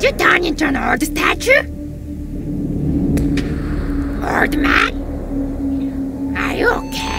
Did you turn into an old statue? Old man? Are you okay?